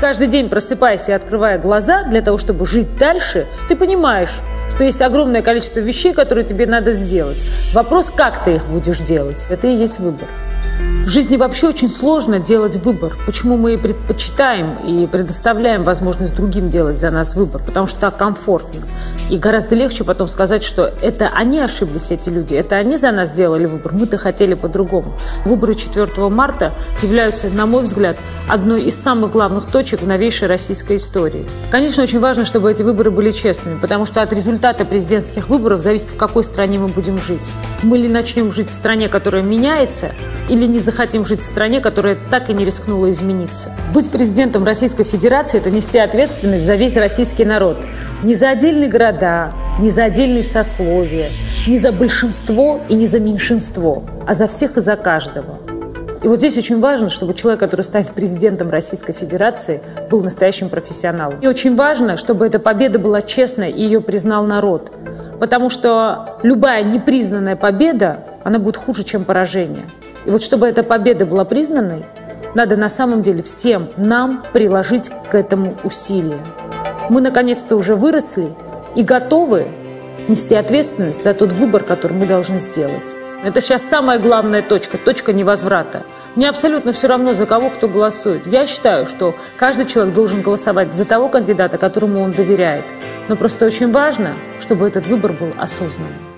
Каждый день просыпаясь и открывая глаза для того, чтобы жить дальше, ты понимаешь, что есть огромное количество вещей, которые тебе надо сделать. Вопрос, как ты их будешь делать, это и есть выбор. В жизни вообще очень сложно делать выбор. Почему мы предпочитаем и предоставляем возможность другим делать за нас выбор? Потому что так комфортно. И гораздо легче потом сказать, что это они ошиблись, эти люди, это они за нас делали выбор, мы-то хотели по-другому. Выборы 4 марта являются, на мой взгляд, одной из самых главных точек в новейшей российской истории. Конечно, очень важно, чтобы эти выборы были честными, потому что от результата президентских выборов зависит, в какой стране мы будем жить. Мы ли начнем жить в стране, которая меняется, или не захотим жить в стране, которая так и не рискнула измениться. Быть президентом Российской Федерации – это нести ответственность за весь российский народ. Не за отдельные города, не за отдельные сословия, не за большинство и не за меньшинство, а за всех и за каждого. И вот здесь очень важно, чтобы человек, который станет президентом Российской Федерации, был настоящим профессионалом. И очень важно, чтобы эта победа была честной и ее признал народ. Потому что любая непризнанная победа, она будет хуже, чем поражение. И вот чтобы эта победа была признанной, надо на самом деле всем нам приложить к этому усилия. Мы наконец-то уже выросли и готовы нести ответственность за тот выбор, который мы должны сделать. Это сейчас самая главная точка, точка невозврата. Мне абсолютно все равно, за кого кто голосует. Я считаю, что каждый человек должен голосовать за того кандидата, которому он доверяет. Но просто очень важно, чтобы этот выбор был осознанным.